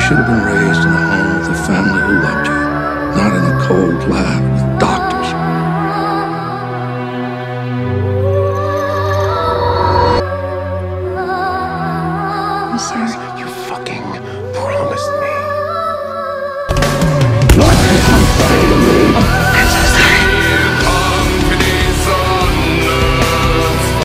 You should have been raised in a home with a family who loved you, not in a cold lab with doctors. I'm sorry. You fucking